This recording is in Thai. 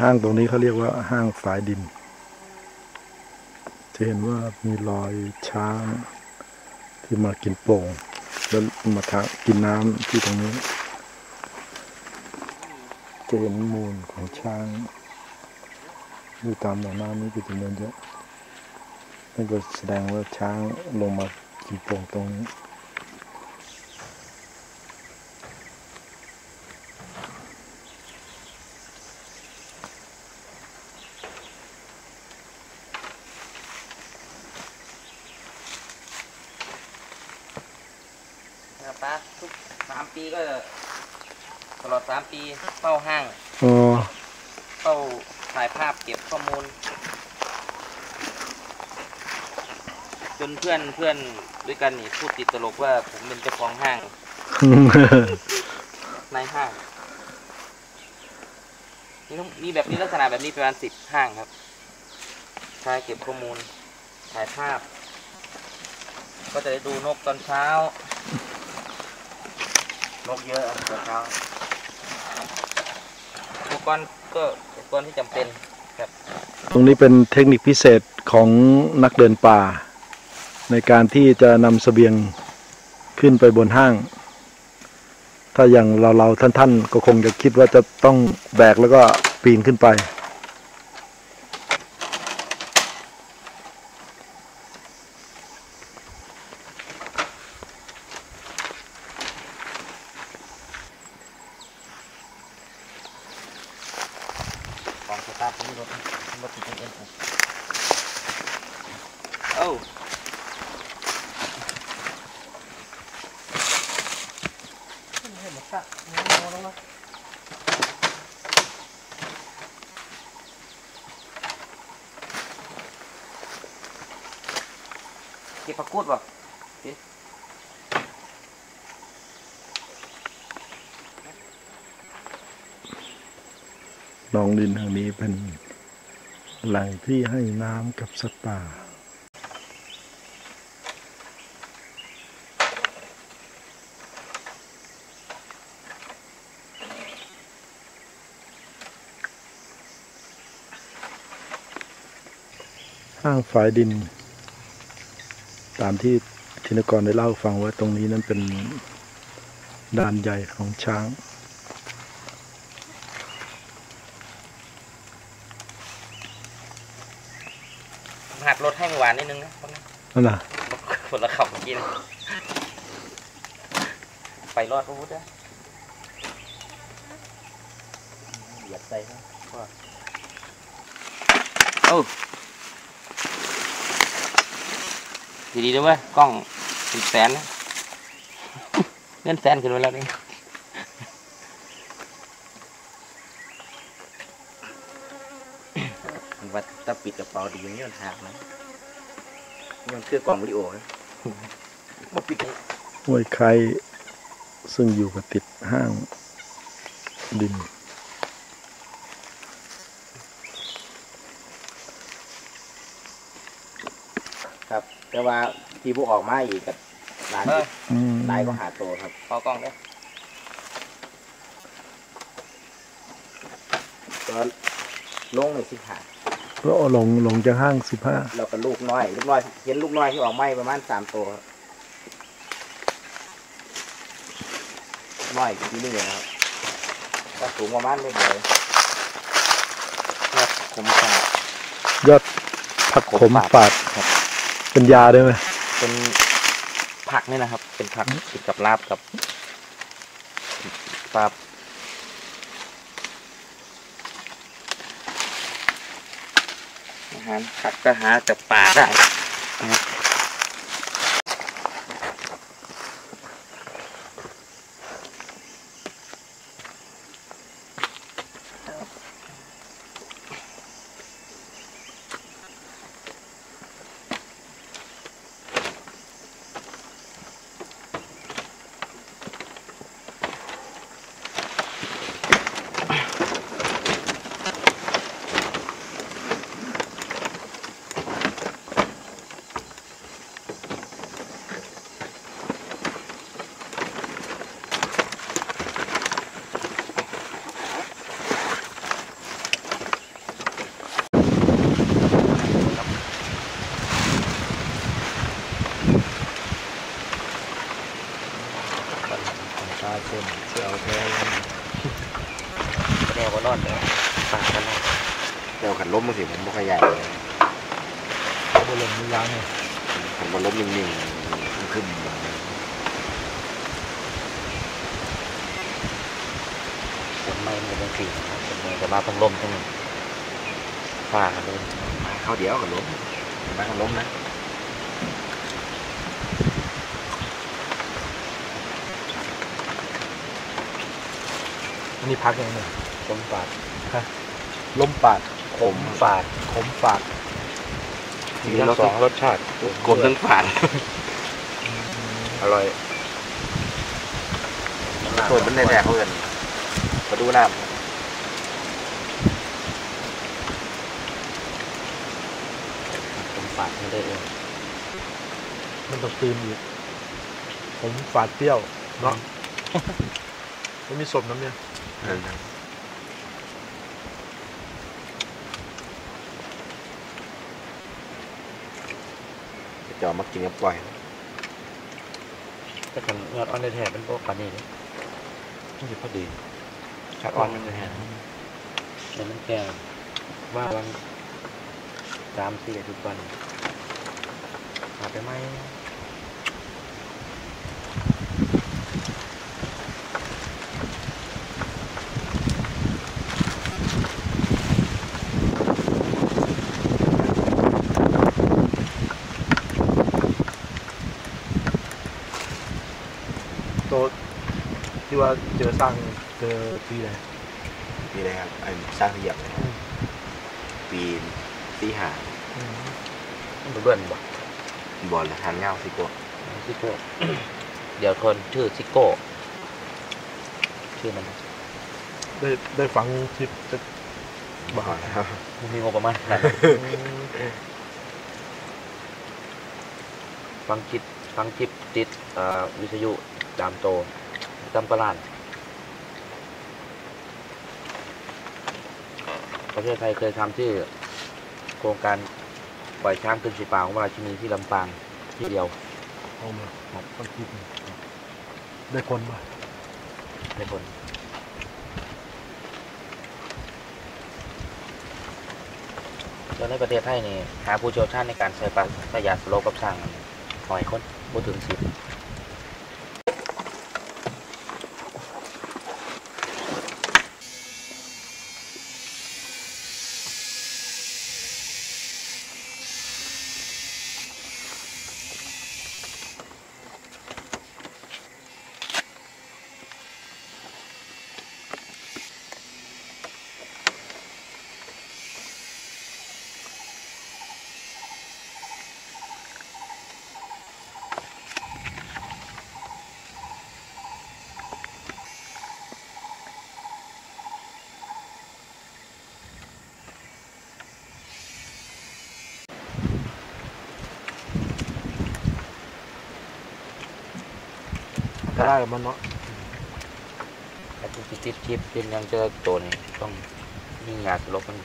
ห้างตรงนี้เขาเรียกว่าห้างฝายดินจะเห็นว่ามีรอยช้างที่มากินโป่งแล้วมาทากินน้ำที่ตรงนี้ จะเห็นมูลของช้างอยู่ตามหนองน้ำนี้เป็จำนวนเยอะนั่นก็แสดงว่าช้างลงมากินโป่งตรงนี้ นะครับป้าทุกสามปีก็ตลอดสามปีเฝ้าห้างอ๋อเฝ้าถ่ายภาพเก็บข้อมูล จนเพื่อนเพื่อนด้วยกันนี่พูดติดตลกว่าผมเป็นเจ้าของห้างในห้างนี่ต้องมีแบบนี้ลักษณะแบบนี้ประมาณสิบห้างครับใช้เก็บข้อมูลถ่ายภาพ ก็จะได้ดูนกตอนเช้า นกเยอะตอนเช้าอุปกรณ์ก็อุปกรณ์ที่จำเป็นครับตรงนี้เป็นเทคนิคพิเศษของนักเดินป่า ในการที่จะนำเสบียงขึ้นไปบนห้าง ถ้าอย่างเราเราๆท่านๆ ก็คงจะคิดว่าจะต้องแบกแล้วก็ปีนขึ้นไป ของสตาร์ทที่รถรถติดเอ็นเอ้าเก็บผักกูดป่ะ หนองดินทางนี้เป็นแหล่งที่ให้น้ำกับสัตว์ป่าห้างฝายดิน ตามที่ธินกรได้เล่าฟังว่าตรงนี้นั้นเป็นด่านใหญ่ของช้าง หัดรถให้เมื่อวานนิดนึงนะคนนั้นนั่นน่ะคนละขับเมื่อกี้นะไปรอดพระพุทธนะเหยียบใจนะว่าเอ้าดีๆด้วยเว้ยกล้องเป็นแสนนะเงินแสนขึ้นมาแล้วนี่ว่าถ้า ปิดกระเป๋าดีอย่างนี้มันหักนะนี่มันคือกล่องวิดีโอนะมาปิดให้ห้วยไคร้ซึ่งอยู่กับติดห้างดินครับ แต่ว่าที่พวกออกมาอีกกับหลายเอออืมหลายก็หาตัวครับขอกล้องด้วยก็ลงในสิบหา ก็หลงหลงจากห้างสิบห้าเราก็ลูกน้อย ลูกน้อยเห็นลูกน้อยที่ออกไม้ประมาณสามตัวครับน้อยที่นี่นะครับก็สูงประมาณเล็กเลยครับผมขายยอดผักขมฝาดครับ เป็นยาได้ไหมเป็นผักนี่นะครับ เป็นผักกินกับลาบกับปลาอา หารผักก็หาแต่ป่าได้ บบนอนเดี๋ยวปากกันนอนเดี๋ยวขันล้มมาสิผมไม่ค่อยใหญ่เลยบนลมมียางเนี่ยขันบนล้มนิ่งๆขึ้นฝนไม่มีเป็นสี่ครับฝนไม่แต่มาต้องลมทั้งฝ่ากันเลยมาเข้าเดียวขันล้มมาขันล้มนะ นนี้พักยังไงลมฝาดลมปาดขมฝาดขมปาดมีทั้งสองรสชาติกลมทั้งฝาดอร่อยส่วนมันในแถบเขาเอินมาดูน้ขมฝาดไม่ได้เอง มันต้องตื่นอีกขมฝาดเปรี้ยวเนาะมันมีสมน้ำเนี่ยำ จอมากินกับปล่อยถ้ากันยอดอ่อนในแถบเป็นพวกปานนี้เลยนี่พอดีชัดอ่อนมันในแถบแต่มันแก่ว่าวันสามสี่ทุกวันหาไปไหม ตัวที่ว่าเจอสร้างเจอที่ไหนนี่เลยครับไอ้สร้างเหยียบเลยปีนตีหามันเบื่อนบ่บอลหันเงาสิโก้ซิโก้ เดี๋ยวคนชื่อซิโก้ ชื่อมันได้ได้ฟังคลิปจะบอลครับมันมีงบประมาณขนาดนั้นฟังคลิปฟังคลิปติดเอ่อวิทยุ ดามโตตำปลานประเทศไทยเคยทำที่โครงการปล่อยช้างขึ้นสีป่าของราชินีที่ลำปางที่เดียวเอามาครับฟังคลิปได้คนป่ะในคนแล้วในประเทศไทยนี่หาผู้เชี่ยวชาญในการใช้ปลาสยาสโลกับช้างหอยคนบ่ถึงสิบ ได้มันเนาะแต่ที่ติดคลิปเป็นยังเจอตัวนี้ต้องมียากลบมัน